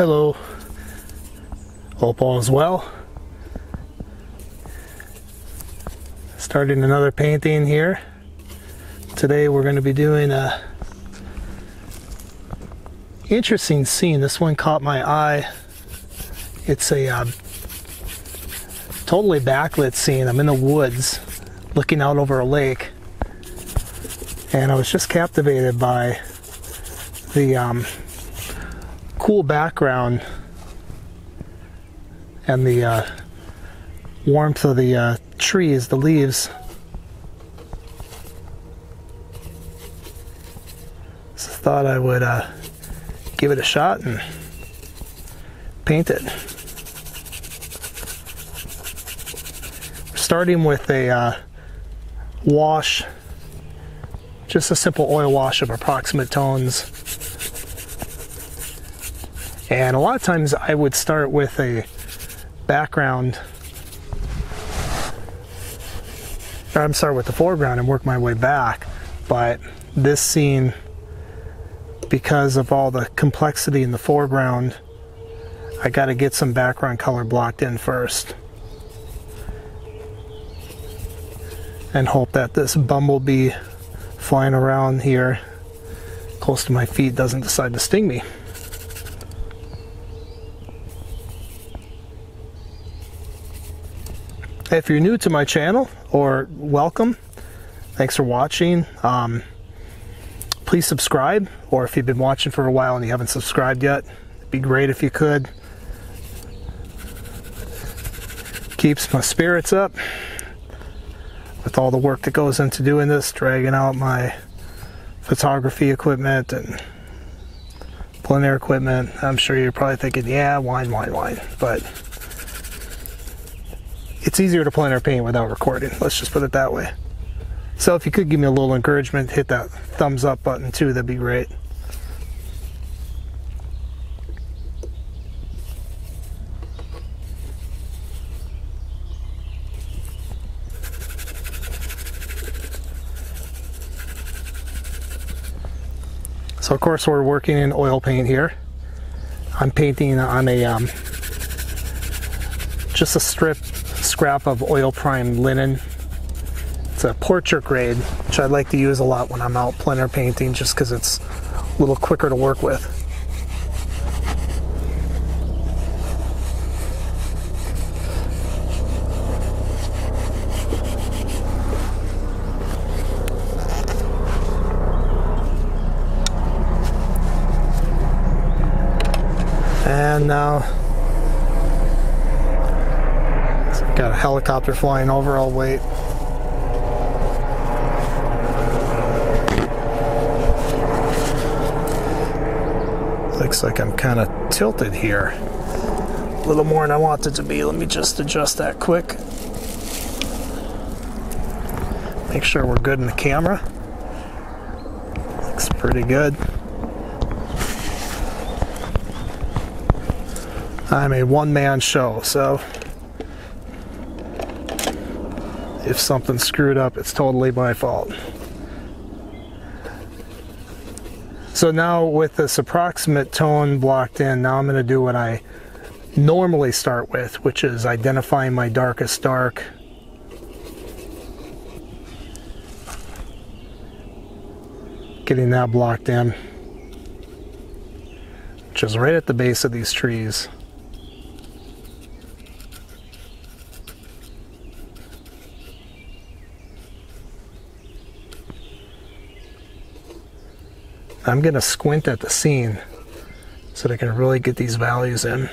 Hello. Hope all is well. Starting another painting here. Today we're going to be doing a interesting scene. This one caught my eye. It's a uh, totally backlit scene. I'm in the woods looking out over a lake. And I was just captivated by the um, cool background and the uh, warmth of the uh, trees, the leaves. So thought I would uh, give it a shot and paint it. Starting with a uh, wash, just a simple oil wash of approximate tones. And a lot of times I would start with a background. I'm sorry, with the foreground and work my way back. But this scene, because of all the complexity in the foreground, I got to get some background color blocked in first. And hope that this bumblebee flying around here close to my feet doesn't decide to sting me. If you're new to my channel, or welcome, thanks for watching. Um, please subscribe, or if you've been watching for a while and you haven't subscribed yet, it'd be great if you could. Keeps my spirits up with all the work that goes into doing this, dragging out my photography equipment and plein air equipment. I'm sure you're probably thinking, yeah, whine, whine, whine. But it's easier to plein air paint without recording. Let's just put it that way. So if you could give me a little encouragement, hit that thumbs up button too, that'd be great. So of course we're working in oil paint here. I'm painting on a um, just a strip scrap of oil primed linen. It's a portrait grade, which I like to use a lot when I'm out plein air painting just because it's a little quicker to work with. And now got a helicopter flying over, I'll wait. Looks like I'm kind of tilted here. A little more than I want it to be. Let me just adjust that quick. Make sure we're good in the camera. Looks pretty good. I'm a one-man show, so if something screwed up, it's totally my fault. So now with this approximate tone blocked in, now I'm going to do what I normally start with, which is identifying my darkest dark. Getting that blocked in, which is right at the base of these trees. I'm going to squint at the scene so that I can really get these values in.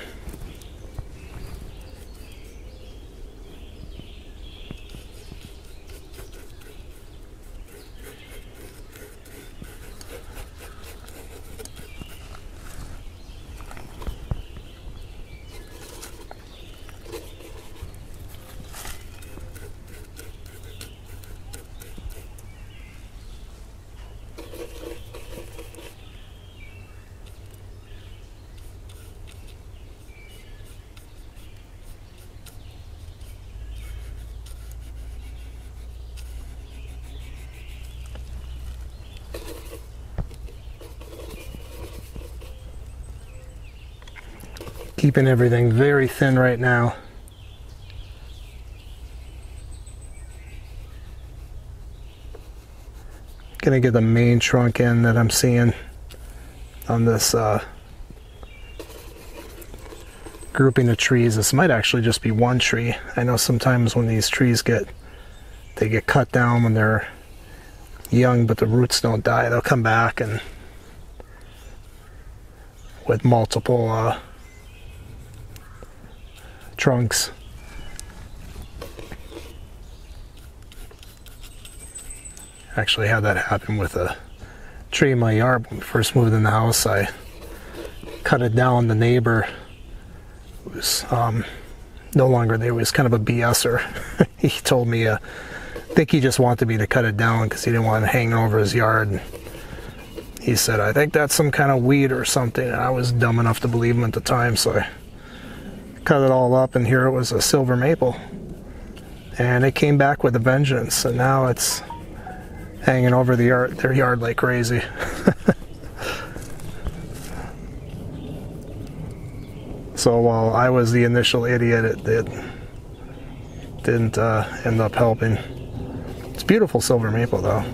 Keeping everything very thin right now. Gonna get the main trunk in that I'm seeing on this uh, grouping of trees. This might actually just be one tree. I know sometimes when these trees get they get cut down when they're young, but the roots don't die. They'll come back and with multiple uh, trunks. Actually, had that happen with a tree in my yard when we first moved in the house. I cut it down. The neighbor was um, no longer there. He was kind of a BSer. he told me, uh, I think he just wanted me to cut it down because he didn't want it hanging over his yard. And he said, I think that's some kind of weed or something. And I was dumb enough to believe him at the time, so I cut it all up, and here it was a silver maple. And it came back with a vengeance, and now it's hanging over the yard, their yard like crazy. so while I was the initial idiot, it, it didn't uh, end up helping. It's beautiful silver maple though.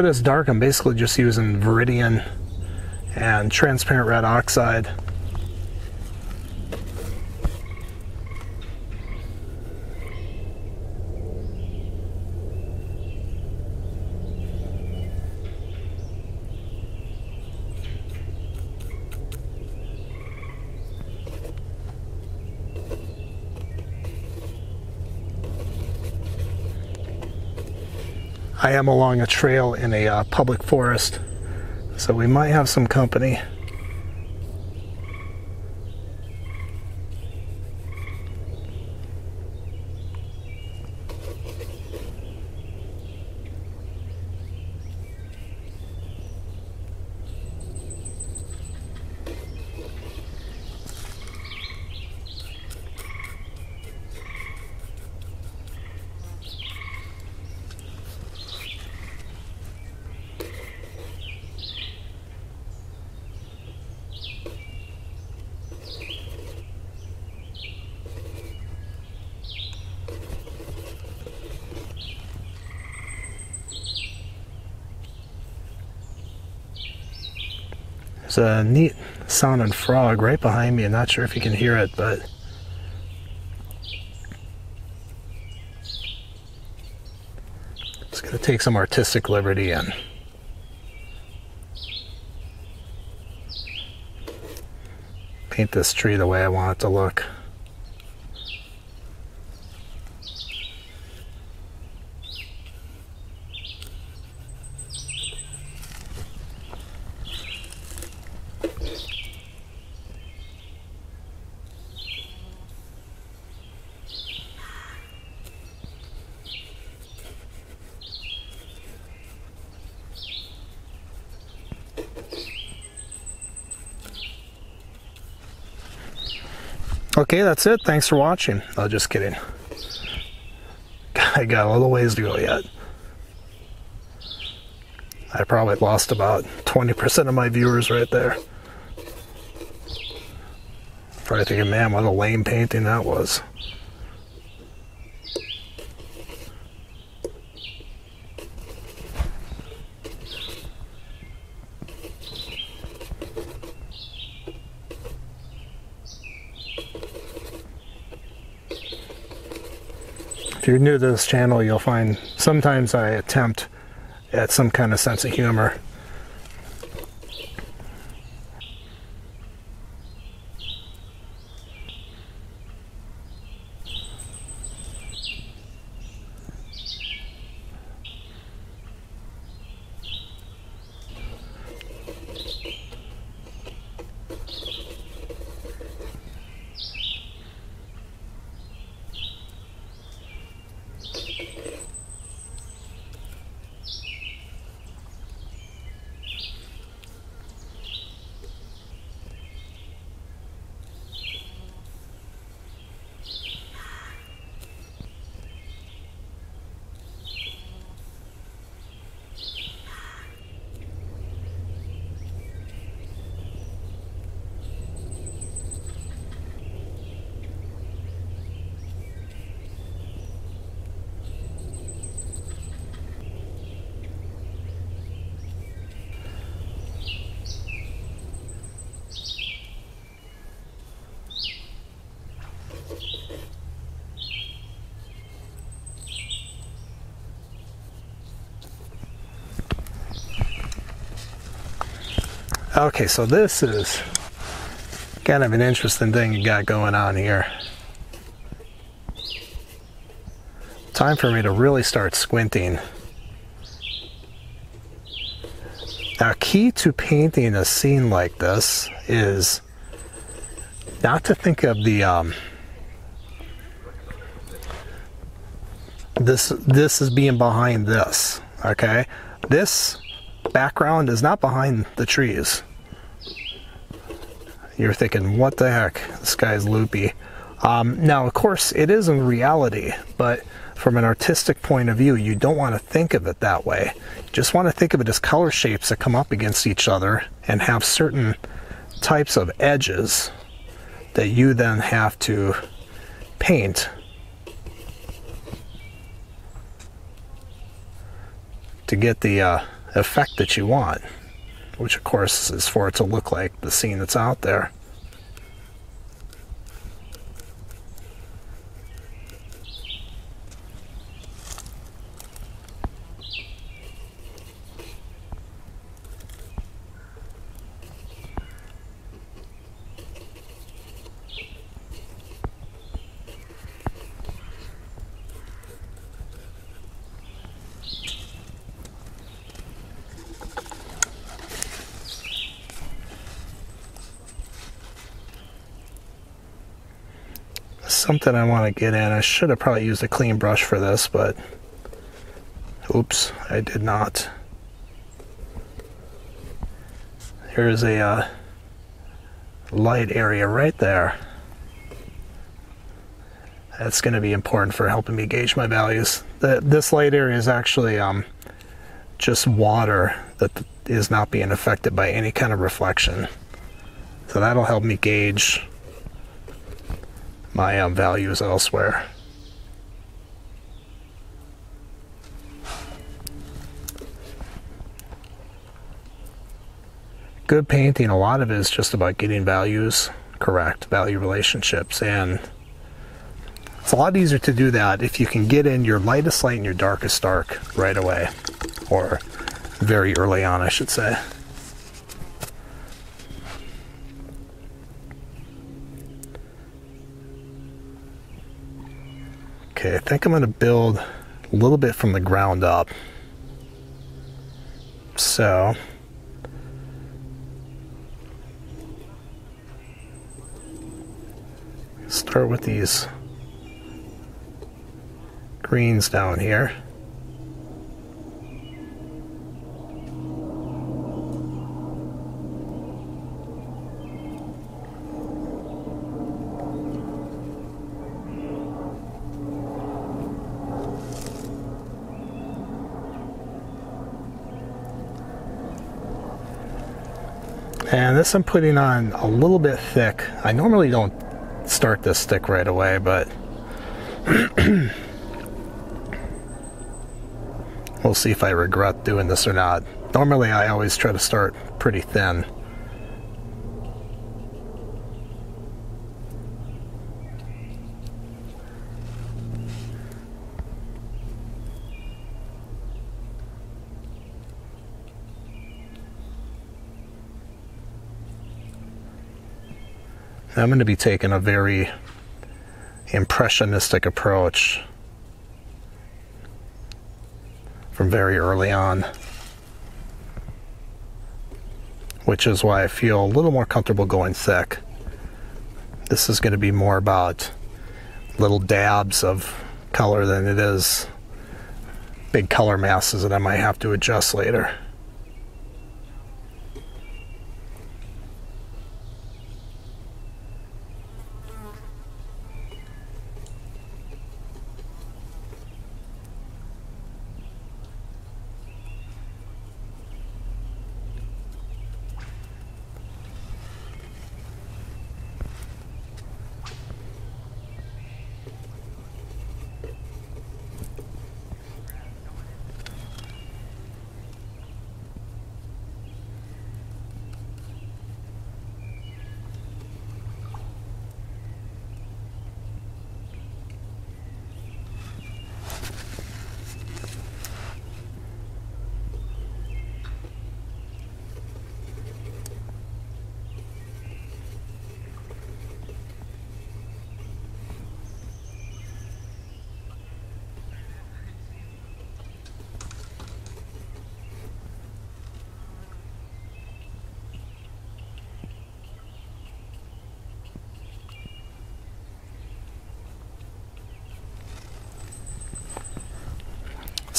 For this dark, I'm basically just using Viridian and transparent red oxide. I am along a trail in a uh, public forest, so we might have some company. A neat sounding frog right behind me. I'm not sure if you can hear it, but just gonna take some artistic liberty and paint this tree the way I want it to look. Okay, that's it. Thanks for watching. Oh, just kidding. I got a little ways to go yet. I probably lost about 20% of my viewers right there. Probably thinking, man, what a lame painting that was. If you're new to this channel, you'll find sometimes I attempt at some kind of sense of humor. Okay, so this is kind of an interesting thing you got going on here. Time for me to really start squinting. Now, key to painting a scene like this is not to think of the um, this this is being behind this. Okay, this background is not behind the trees. You're thinking, what the heck? This guy's loopy. Um, now, of course, it is in reality, but from an artistic point of view, you don't want to think of it that way. You just want to think of it as color shapes that come up against each other and have certain types of edges that you then have to paint to get the uh, effect that you want, which of course is for it to look like the scene that's out there. Something I want to get in. I should have probably used a clean brush for this, but oops, I did not. Here's a uh, light area right there. That's going to be important for helping me gauge my values. The, this light area is actually um, just water that is not being affected by any kind of reflection. So that'll help me gauge my um, values elsewhere. Good painting, a lot of it is just about getting values correct, value relationships, and it's a lot easier to do that if you can get in your lightest light and your darkest dark right away, or very early on, I should say. Okay, I think I'm going to build a little bit from the ground up. So, start with these greens down here. And I'm putting on a little bit thick. I normally don't start this thick right away, but we'll see if I regret doing this or not. Normally I always try to start pretty thin. I'm going to be taking a very impressionistic approach from very early on, which is why I feel a little more comfortable going thick. This is going to be more about little dabs of color than it is big color masses that I might have to adjust later.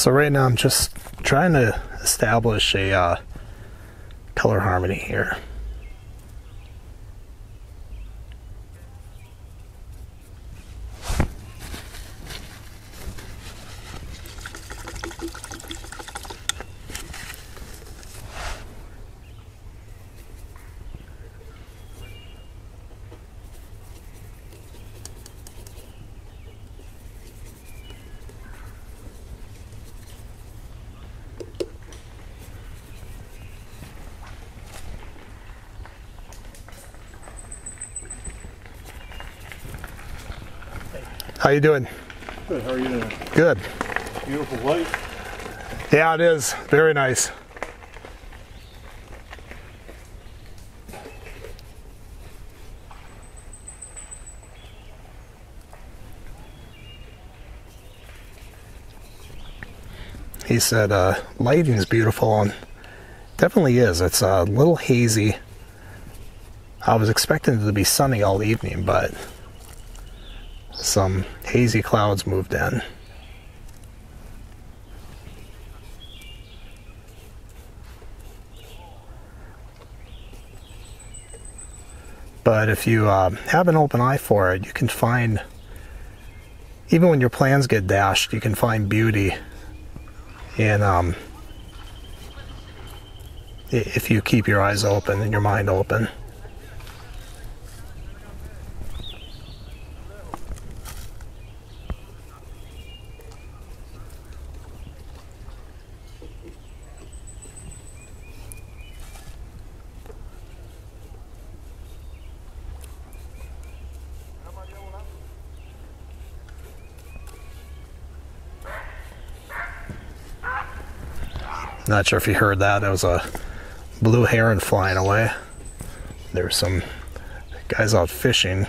So right now I'm just trying to establish a uh, color harmony here. How you doing? Good. How are you doing? Good. Beautiful light. Yeah, it is. Very nice. He said uh, lighting is beautiful and definitely is. It's a little hazy. I was expecting it to be sunny all evening, but some hazy clouds moved in. But if you uh, have an open eye for it, you can find, even when your plans get dashed, you can find beauty in, um, if you keep your eyes open and your mind open. Not sure if you heard that. There was a blue heron flying away. There some guys out fishing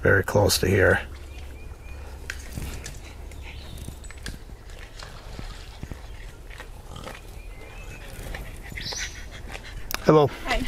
very close to here. Hello. Hi.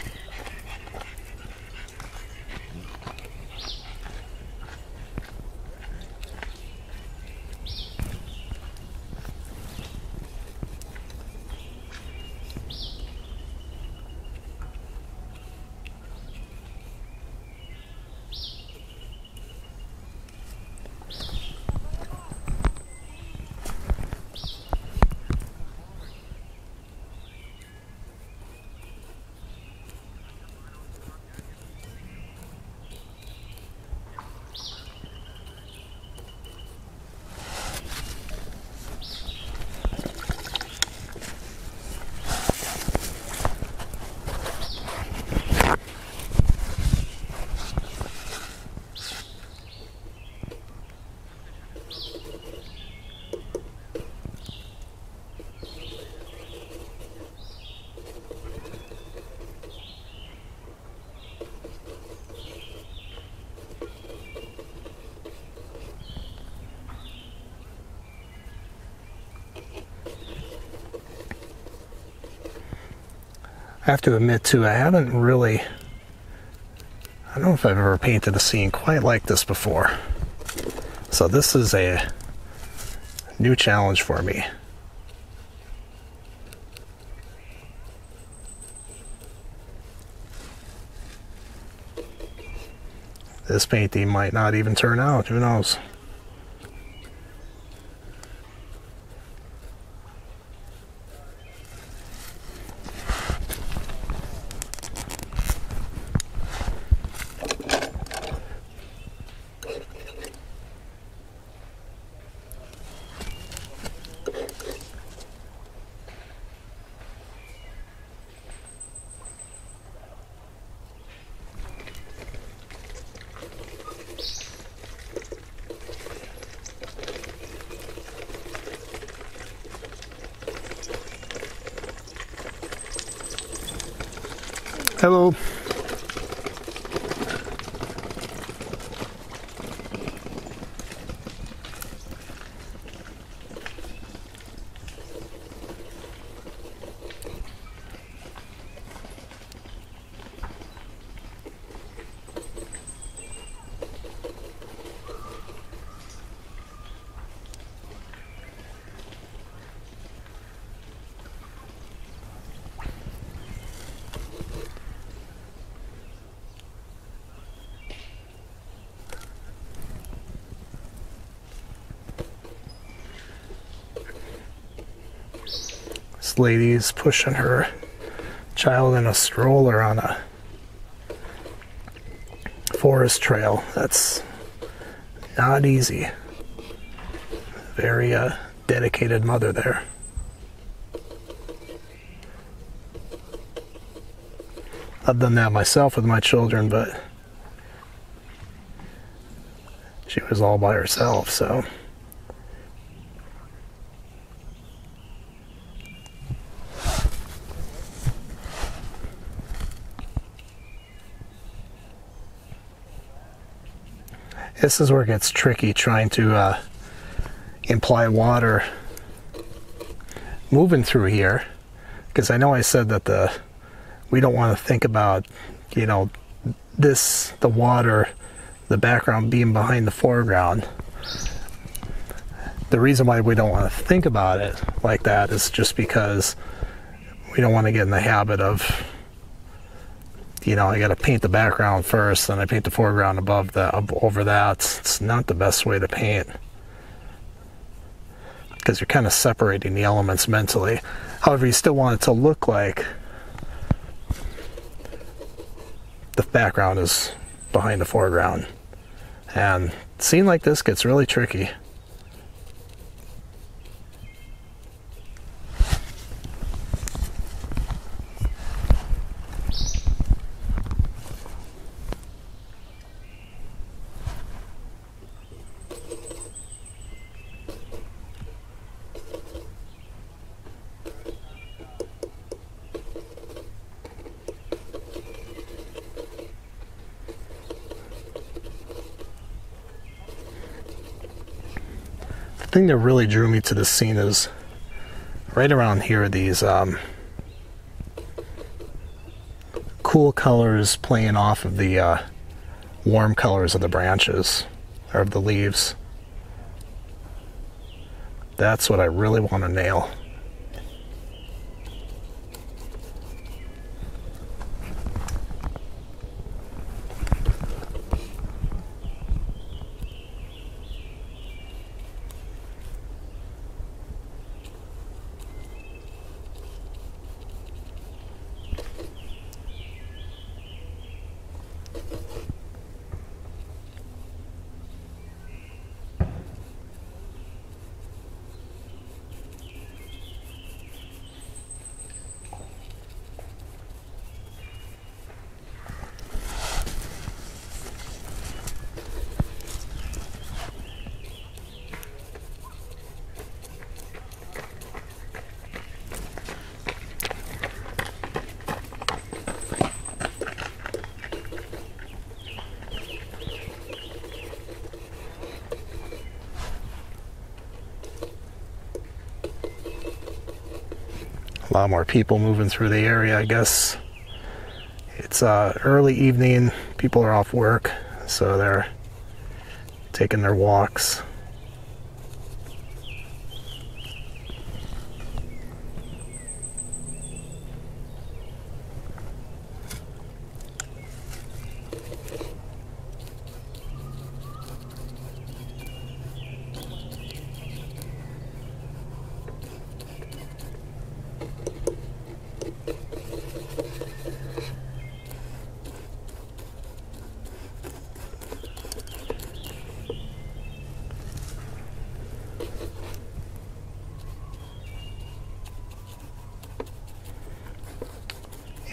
I have to admit too, I haven't really. I don't know if I've ever painted a scene quite like this before. So this is a new challenge for me. This painting might not even turn out, who knows? Lady's pushing her child in a stroller on a forest trail. That's not easy. Very uh, dedicated mother there. I've done that myself with my children, but she was all by herself, so. This is where it gets tricky trying to uh, imply water moving through here. Because I know I said that the we don't want to think about you know this the water the background being behind the foreground. The reason why we don't want to think about it like that is just because we don't want to get in the habit of you know I got to paint the background first then I paint the foreground above that over that it's not the best way to paint because you're kind of separating the elements mentally. However, you still want it to look like the background is behind the foreground. And scene like this gets really tricky. Thing that really drew me to this scene is right around here, these um, cool colors playing off of the uh, warm colors of the branches or of the leaves. That's what I really want to nail. A lot more people moving through the area, I guess. It's uh, early evening, people are off work, so they're taking their walks.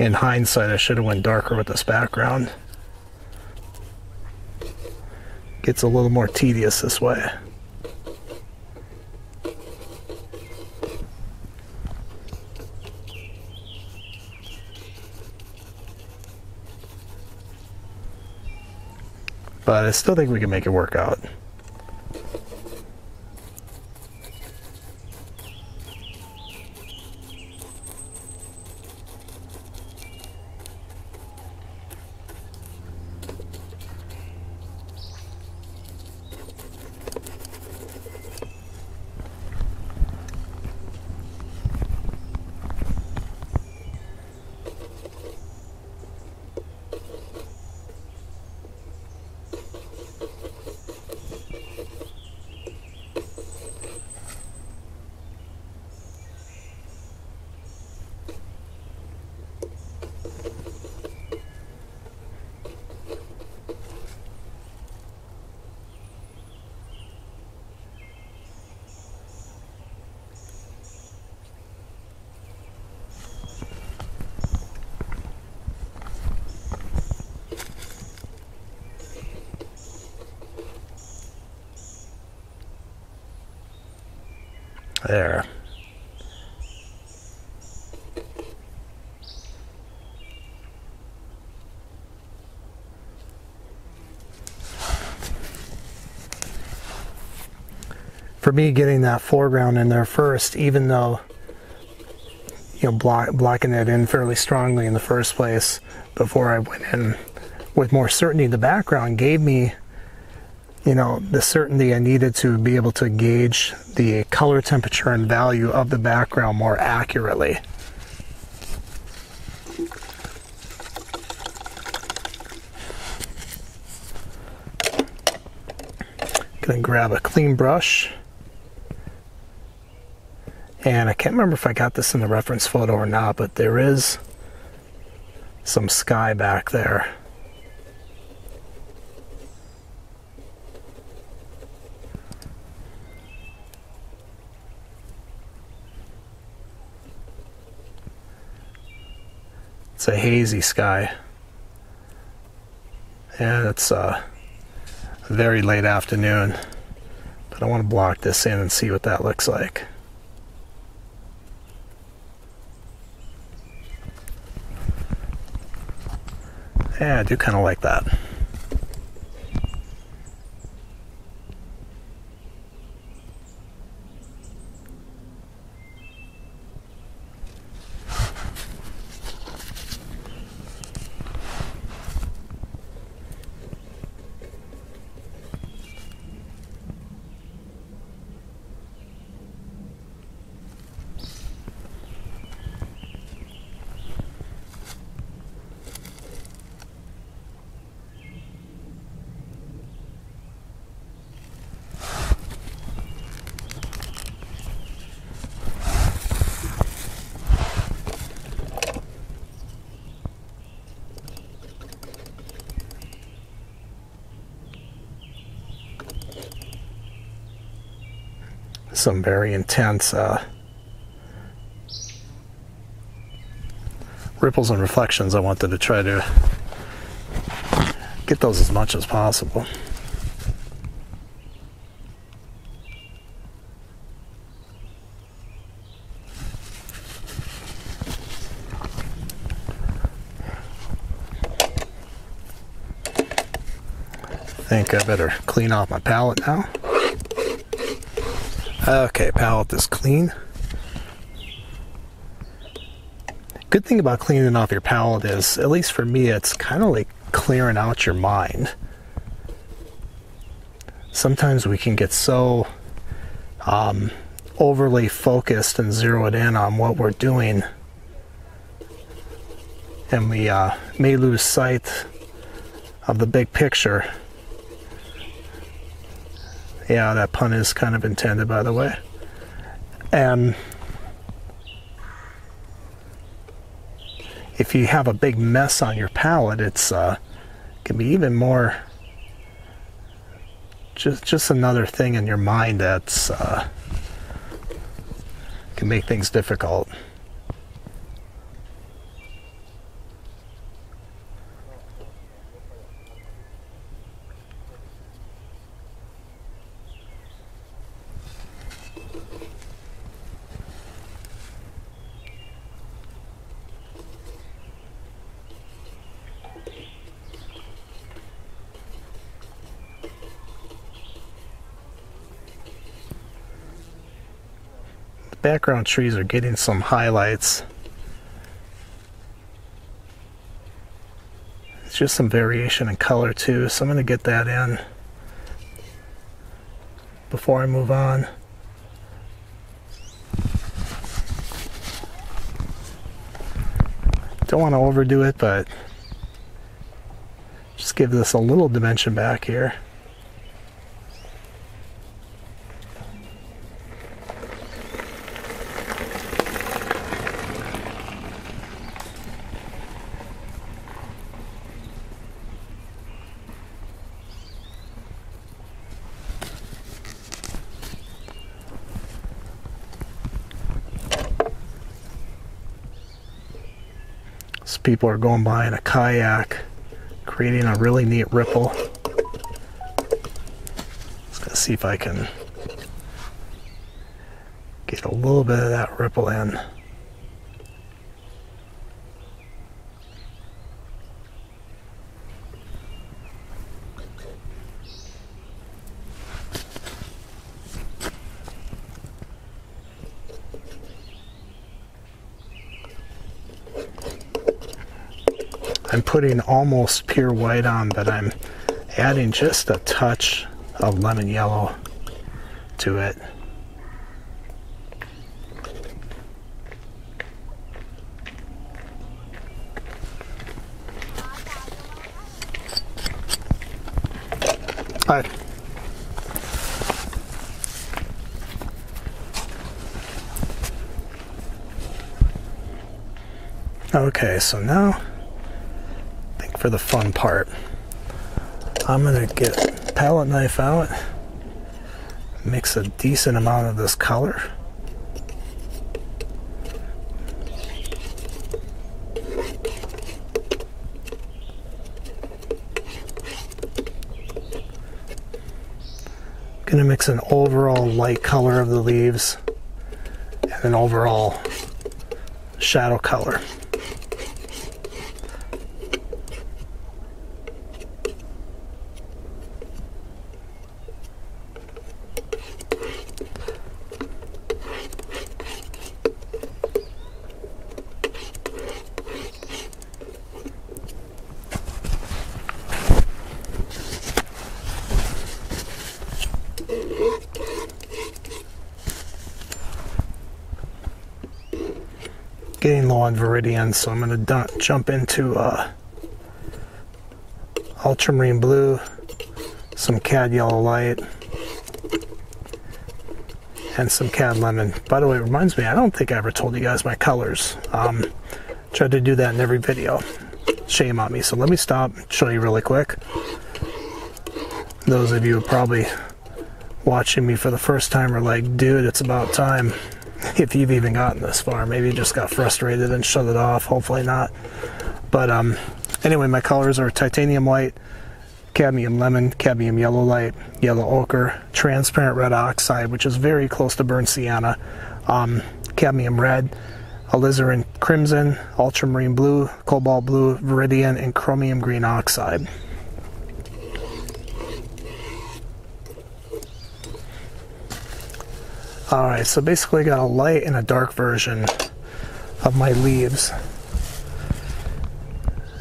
In hindsight, I should have went darker with this background. Gets a little more tedious this way. But I still think we can make it work out. For me, getting that foreground in there first, even though you know block, blocking it in fairly strongly in the first place before I went in with more certainty, the background gave me you know the certainty I needed to be able to gauge the color temperature and value of the background more accurately. Gonna grab a clean brush. And I can't remember if I got this in the reference photo or not, but there is some sky back there. It's a hazy sky. And it's uh, very late afternoon. But I want to block this in and see what that looks like. Yeah, I do kind of like that. Some very intense uh, ripples and reflections. I wanted to try to get those as much as possible. I think I better clean off my palette now. Okay, palette is clean. Good thing about cleaning off your palette is, at least for me, it's kind of like clearing out your mind. Sometimes we can get so um, overly focused and zeroed in on what we're doing, and we uh, may lose sight of the big picture yeah, that pun is kind of intended, by the way. And if you have a big mess on your palette, it's uh, can be even more just just another thing in your mind that's uh, can make things difficult. Background trees are getting some highlights. It's just some variation in color too, so I'm going to get that in before I move on. Don't want to overdo it, but just give this a little dimension back here. People are going by in a kayak, creating a really neat ripple. Let's see if I can Get a little bit of that ripple in. Putting almost pure white on, but I'm adding just a touch of lemon yellow to it. Hi. Okay, so now for the fun part, I'm gonna get palette knife out, mix a decent amount of this color. Gonna mix an overall light color of the leaves and an overall shadow color. Getting low on Viridian, so I'm going to jump into uh, Ultramarine Blue, some Cad Yellow Light, and some Cad Lemon. By the way, it reminds me, I don't think I ever told you guys my colors. Um, tried to do that in every video. Shame on me. So let me stop, show you really quick. Those of you probably watching me for the first time are like, dude, it's about time if you've even gotten this far. Maybe you just got frustrated and shut it off. Hopefully not. But um, anyway, my colors are titanium white, cadmium lemon, cadmium yellow light, yellow ochre, transparent red oxide, which is very close to burnt sienna, um, cadmium red, alizarin crimson, ultramarine blue, cobalt blue, viridian, and chromium green oxide. Alright, so basically I got a light and a dark version of my leaves.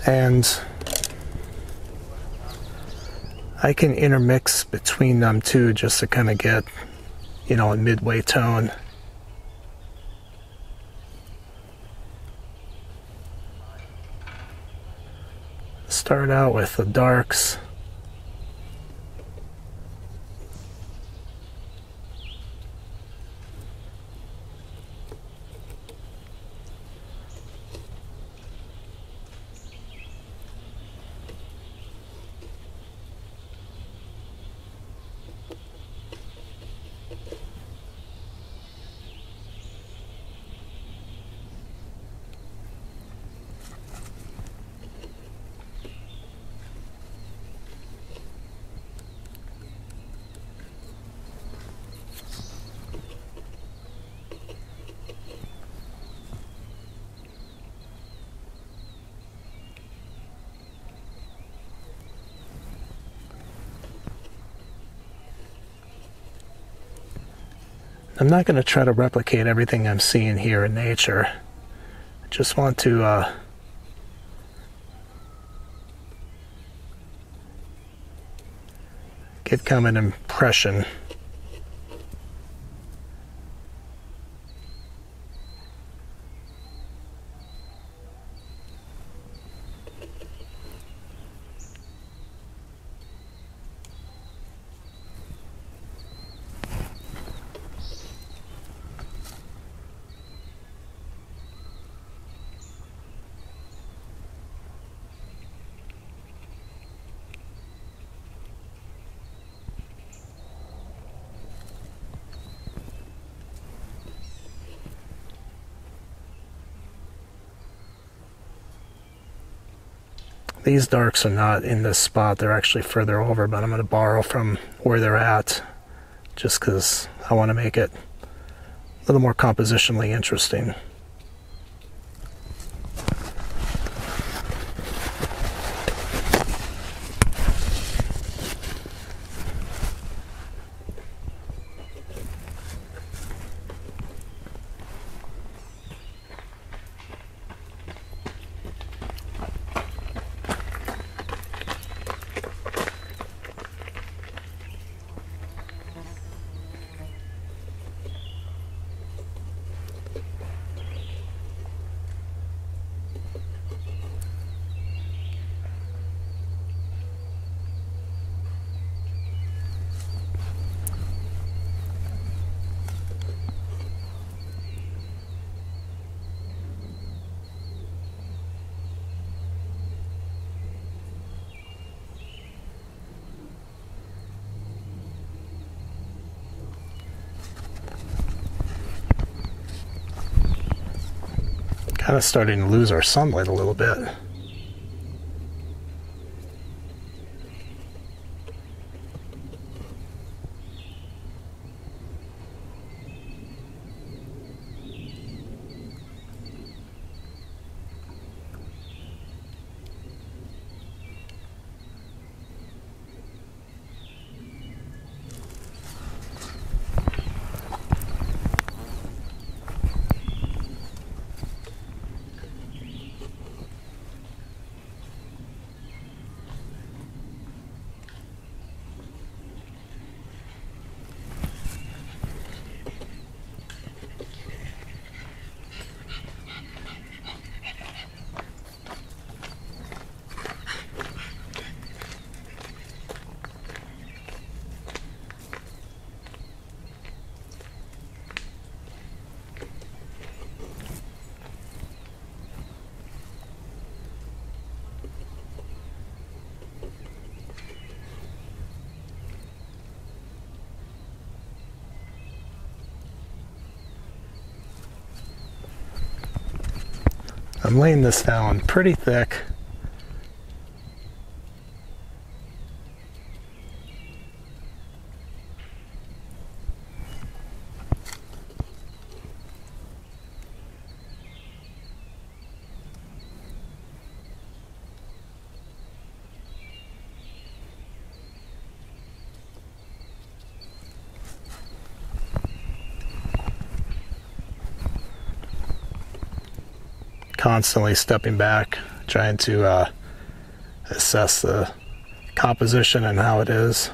And I can intermix between them too just to kind of get, you know, a midway tone. Start out with the darks. I'm not going to try to replicate everything I'm seeing here in nature. I just want to uh, get kind of an impression These darks are not in this spot, they're actually further over, but I'm going to borrow from where they're at just because I want to make it a little more compositionally interesting. Kind of starting to lose our sunlight a little bit. I'm laying this down pretty thick. Constantly stepping back, trying to uh, assess the composition and how it is.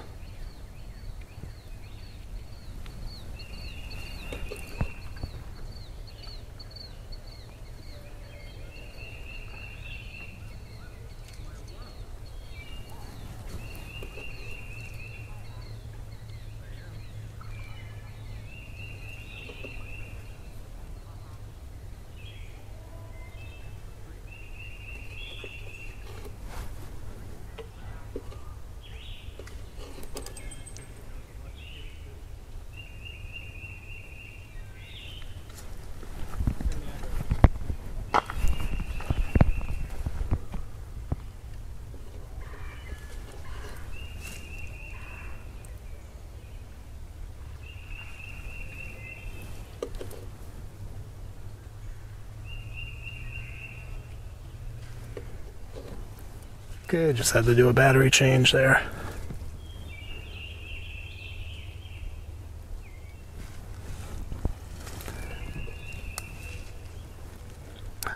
Okay, just had to do a battery change there.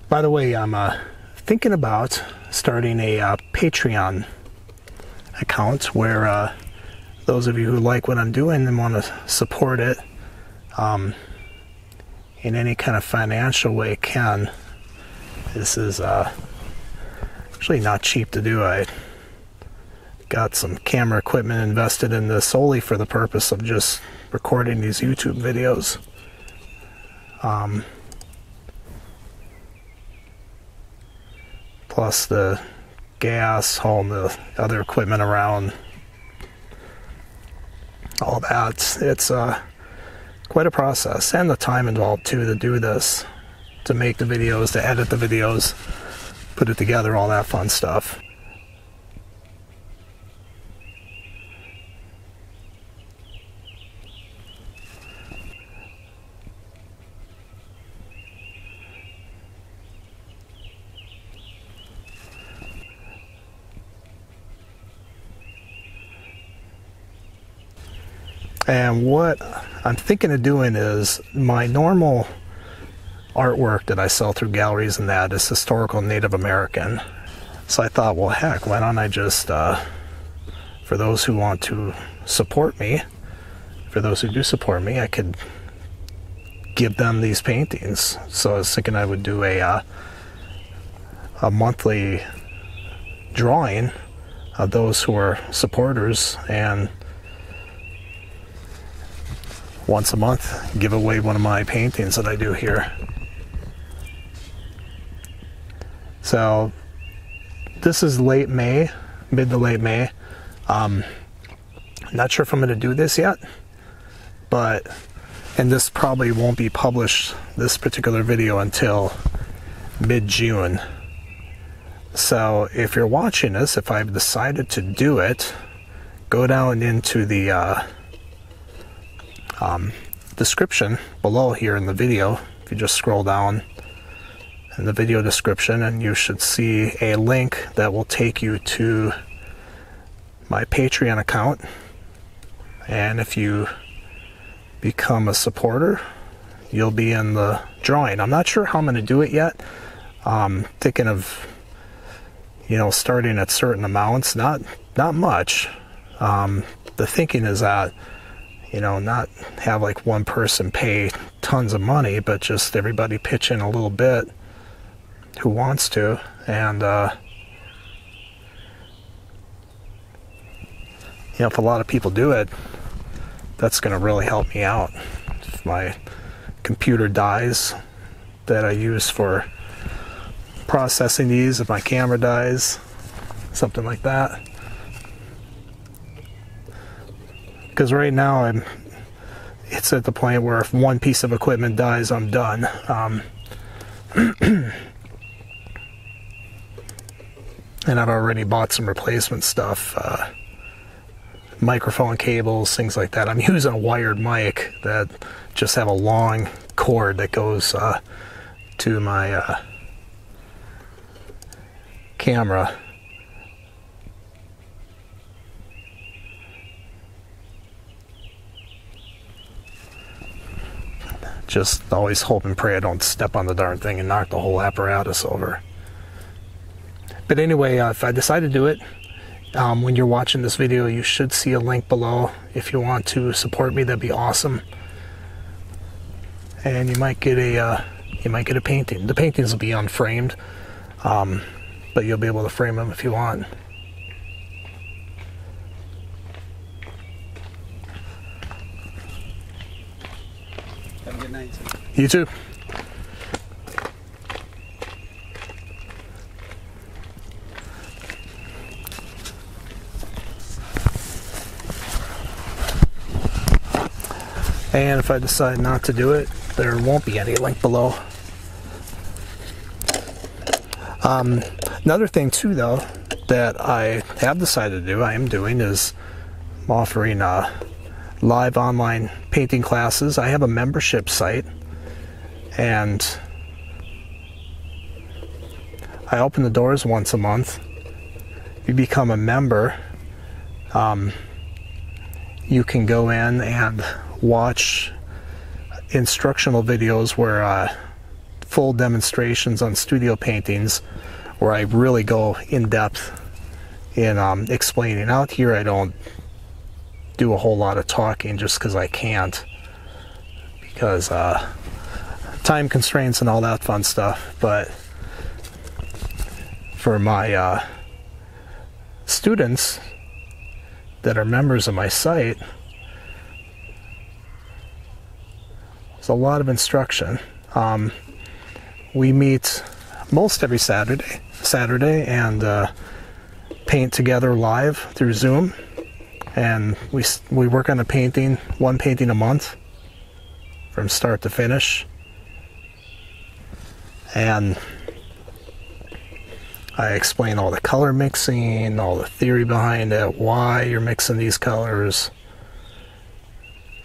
By the way, I'm uh, thinking about starting a uh, Patreon account where uh, those of you who like what I'm doing and want to support it um, in any kind of financial way can. This is uh, actually not cheap to do. I got some camera equipment invested in this solely for the purpose of just recording these YouTube videos. Um, plus the gas, hauling the other equipment around, all that. It's uh, quite a process and the time involved too to do this, to make the videos, to edit the videos put it together, all that fun stuff. And what I'm thinking of doing is my normal artwork that I sell through galleries and that is historical Native American. So I thought, well, heck, why don't I just, uh, for those who want to support me, for those who do support me, I could give them these paintings. So I was thinking I would do a uh, a monthly drawing of those who are supporters and once a month give away one of my paintings that I do here. So this is late May, mid to late May. Um, not sure if I'm going to do this yet, but and this probably won't be published this particular video until mid-June. So if you're watching this, if I've decided to do it, go down into the uh, um, description below here in the video. If you just scroll down in the video description, and you should see a link that will take you to my Patreon account. And if you become a supporter, you'll be in the drawing. I'm not sure how I'm going to do it yet. Um, thinking of, you know, starting at certain amounts, not not much. Um, the thinking is that, you know, not have like one person pay tons of money, but just everybody pitch in a little bit who wants to, and uh, you know, if a lot of people do it, that's going to really help me out. If my computer dies that I use for processing these, if my camera dies, something like that. Because right now I'm, it's at the point where if one piece of equipment dies, I'm done. Um, and I've already bought some replacement stuff. Uh, microphone cables, things like that. I'm using a wired mic that just have a long cord that goes uh, to my uh, camera. Just always hope and pray I don't step on the darn thing and knock the whole apparatus over. But anyway, uh, if I decide to do it, um, when you're watching this video, you should see a link below. If you want to support me, that'd be awesome. And you might get a uh, you might get a painting. The paintings will be unframed, um, but you'll be able to frame them if you want. Have a good night. You too. And if I decide not to do it, there won't be any link below. Um, another thing too, though, that I have decided to do, I am doing, is offering uh, live online painting classes. I have a membership site, and I open the doors once a month. You become a member. Um, you can go in and watch instructional videos where uh, full demonstrations on studio paintings where I really go in depth in um, explaining. Out here, I don't do a whole lot of talking just because I can't, because uh, time constraints and all that fun stuff. But for my uh, students that are members of my site, There's a lot of instruction. Um, we meet most every Saturday, Saturday, and uh, paint together live through Zoom. And we we work on a painting, one painting a month, from start to finish. And I explain all the color mixing, all the theory behind it, why you're mixing these colors,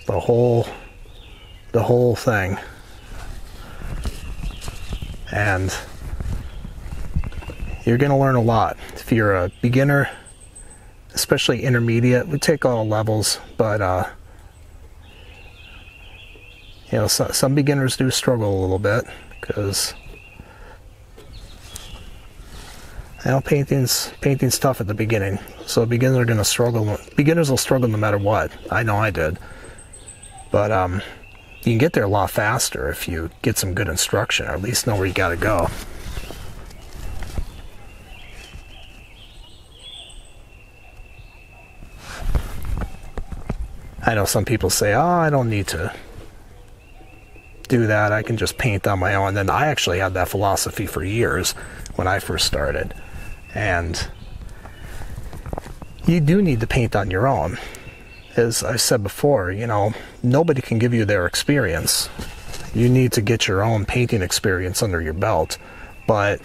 the whole the whole thing. And you're going to learn a lot. If you're a beginner, especially intermediate, we take all levels, but uh, you know, so, some beginners do struggle a little bit because you know painting's painting's tough at the beginning. So beginners are going to struggle. Beginners will struggle no matter what. I know I did, but um, you can get there a lot faster if you get some good instruction, or at least know where you got to go. I know some people say, "Oh, I don't need to do that. I can just paint on my own." And I actually had that philosophy for years when I first started, and you do need to paint on your own. As I said before, you know, nobody can give you their experience. You need to get your own painting experience under your belt, but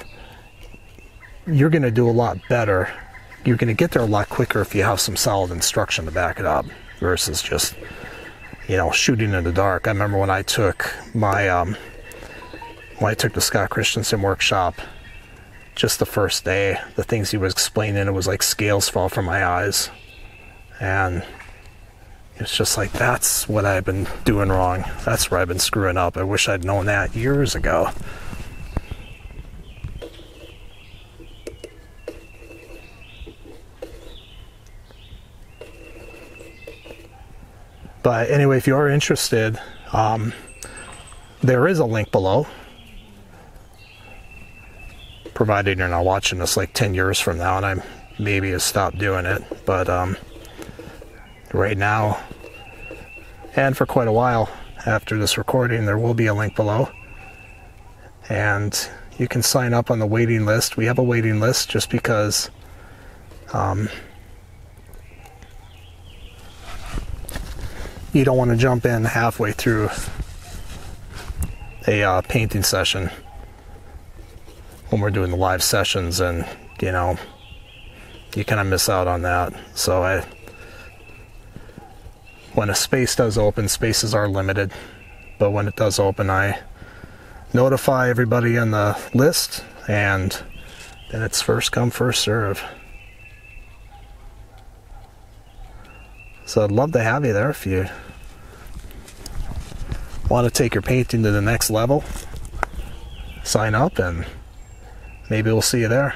you're going to do a lot better. You're going to get there a lot quicker if you have some solid instruction to back it up versus just, you know, shooting in the dark. I remember when I took my, um, when I took the Scott Christensen workshop, just the first day, the things he was explaining, it was like scales fall from my eyes. And it's just like, that's what I've been doing wrong. That's where I've been screwing up. I wish I'd known that years ago. But anyway, if you are interested, um, there is a link below. Provided you're not watching this like 10 years from now and I maybe have stopped doing it. But um, right now, and for quite a while after this recording, there will be a link below. And you can sign up on the waiting list. We have a waiting list just because um, you don't want to jump in halfway through a uh, painting session when we're doing the live sessions and you know you kind of miss out on that so i when a space does open spaces are limited but when it does open i notify everybody on the list and then it's first come first serve So I'd love to have you there if you want to take your painting to the next level. Sign up and maybe we'll see you there.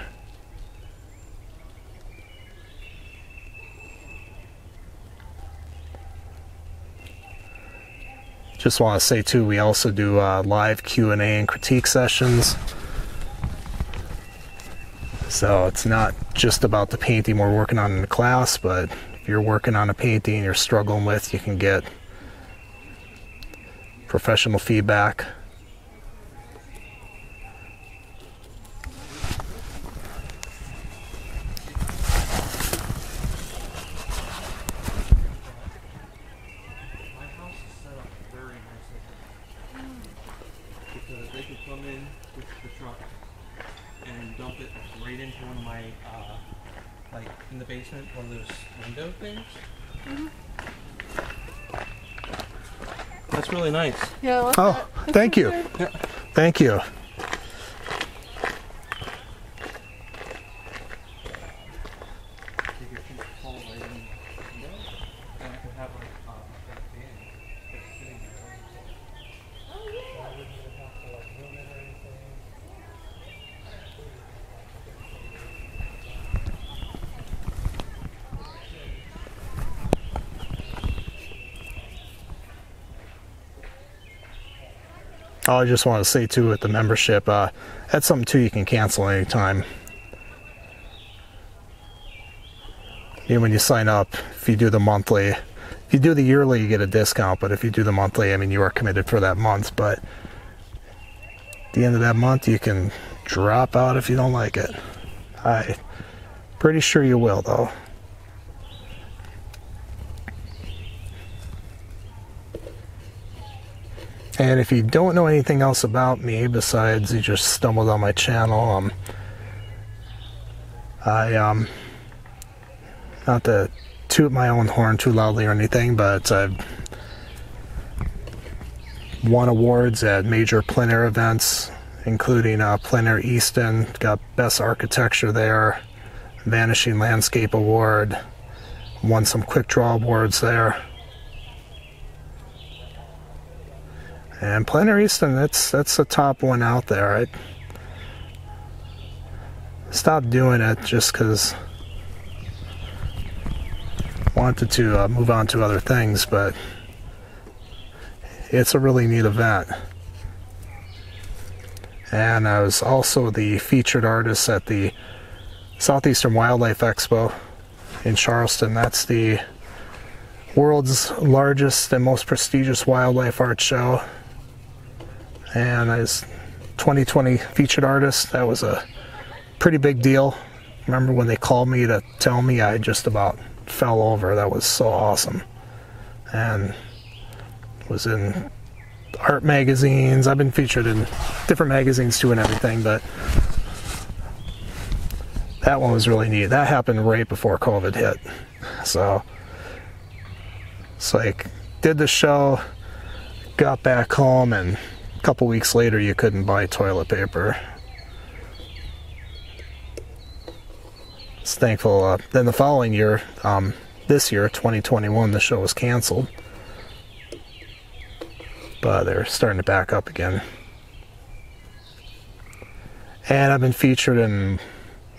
Just want to say too, we also do uh, live Q&A and critique sessions. So it's not just about the painting we're working on in the class, but if you're working on a painting you're struggling with, you can get professional feedback. My house is set up very nicely because they could come in with the truck and dump it right into one of my, uh, like in the basement, one of those window things. That's really nice. Oh, yeah. Like Oh, that. thank you. Yeah. Thank you. Take your feet fall right in the window, and I could have like uh, that fan that's sitting there. So I wouldn't even have to like move it or anything. Oh, I just want to say too with the membership, uh, that's something too you can cancel anytime. Know, when you sign up, if you do the monthly, if you do the yearly, you get a discount. But if you do the monthly, I mean, you are committed for that month. But at the end of that month, you can drop out if you don't like it. I pretty sure you will, though. And if you don't know anything else about me besides you just stumbled on my channel, um, I um, not to toot my own horn too loudly or anything, but I've won awards at major plein air events, including uh, plein air Easton, got best architecture there, Vanishing Landscape Award, won some quick draw awards there. And Plein Air Easton, that's that's the top one out there. I stopped doing it just because wanted to uh, move on to other things, but it's a really neat event. And I was also the featured artist at the Southeastern Wildlife Expo in Charleston. That's the world's largest and most prestigious wildlife art show. And as 2020 featured artist, that was a pretty big deal. Remember when they called me to tell me I just about fell over. That was so awesome. And was in art magazines. I've been featured in different magazines too and everything, but that one was really neat. That happened right before COVID hit. So it's like did the show, got back home and couple weeks later you couldn't buy toilet paper. It's thankful. Uh, then the following year, um, this year, 2021, the show was canceled. But they're starting to back up again. And I've been featured in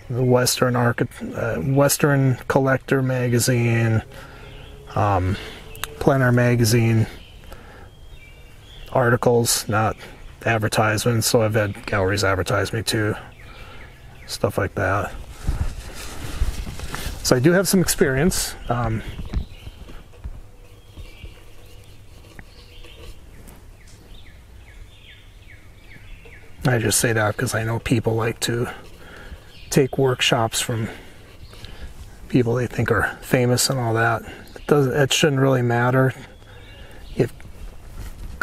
the Western Archi- uh, Western Collector magazine, um, Plein Air magazine, articles, not advertisements. So I've had galleries advertise me too, stuff like that. So I do have some experience. Um, I just say that because I know people like to take workshops from people they think are famous and all that. It doesn't. It shouldn't really matter.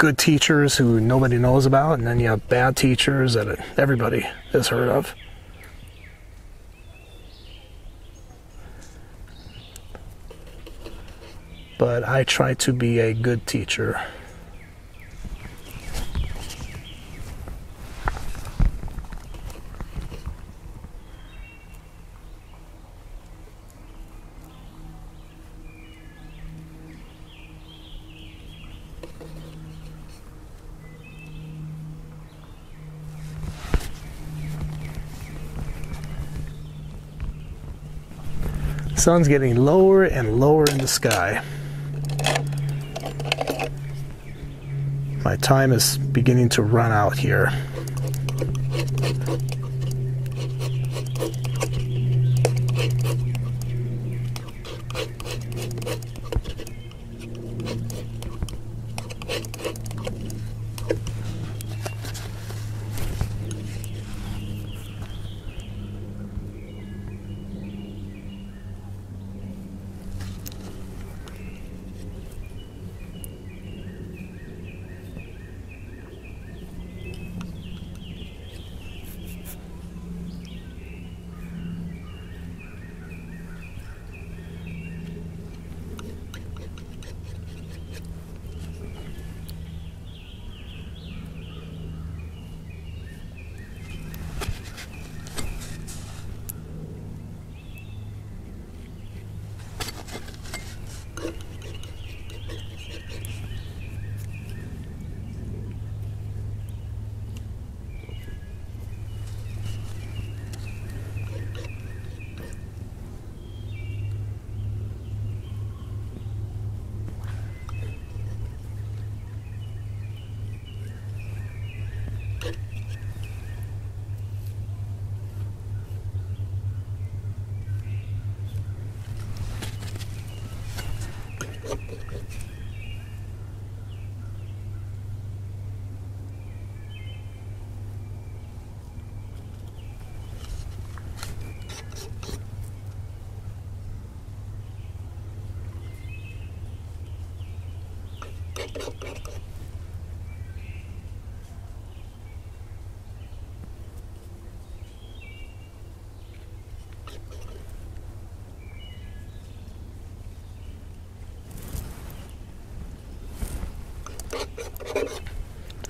Good teachers who nobody knows about, and then you have bad teachers that everybody has heard of. but I try to be a good teacher. The sun's getting lower and lower in the sky. My time is beginning to run out here.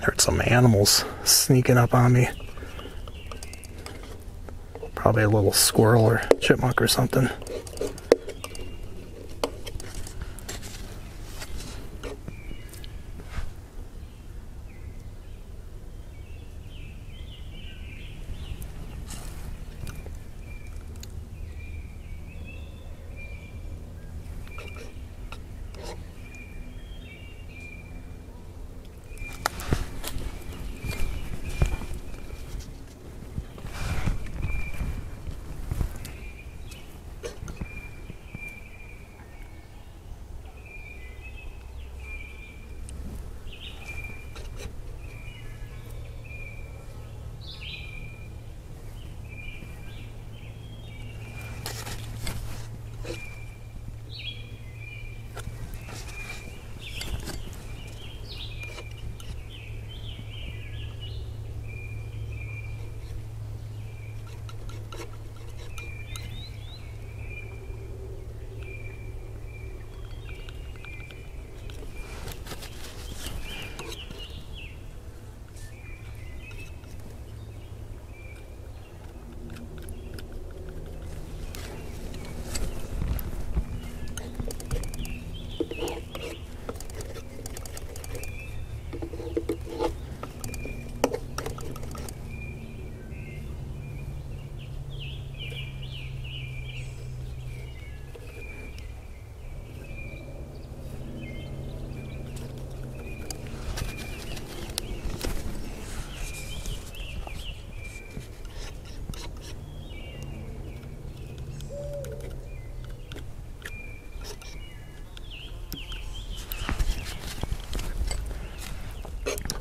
Heard some animals sneaking up on me. Probably a little squirrel or chipmunk or something.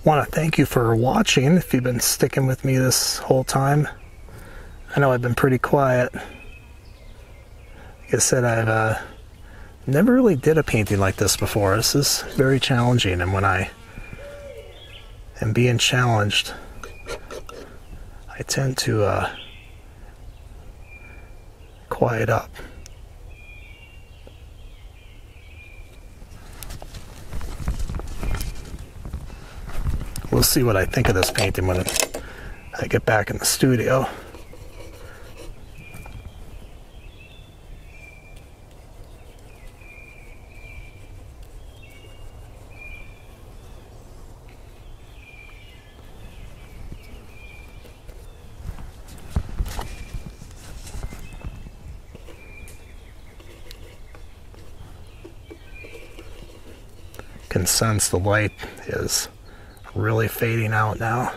Want to thank you for watching if you've been sticking with me this whole time. I know I've been pretty quiet. Like I said, I've uh, never really did a painting like this before. This is very challenging, and when I am being challenged, I tend to uh, quiet up. We'll see what I think of this painting when I get back in the studio. Sense the light is really fading out now.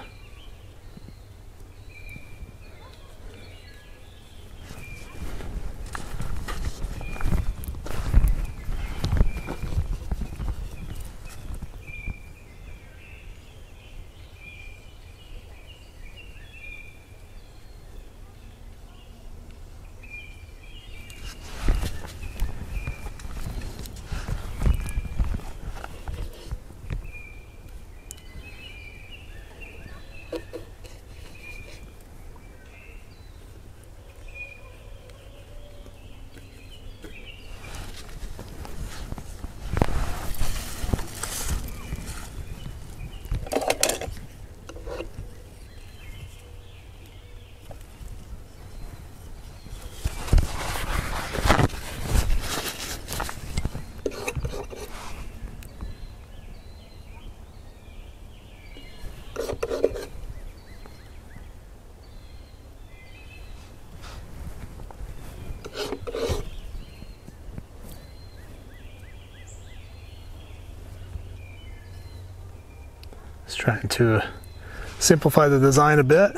Trying to simplify the design a bit.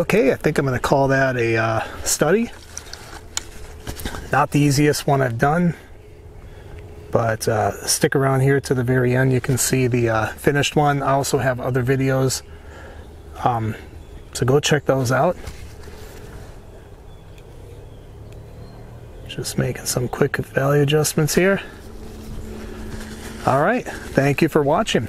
Okay, I think I'm going to call that a uh, study. Not the easiest one I've done, but uh, stick around here to the very end. You can see the uh, finished one. I also have other videos, um, so go check those out. Just making some quick value adjustments here. All right, thank you for watching.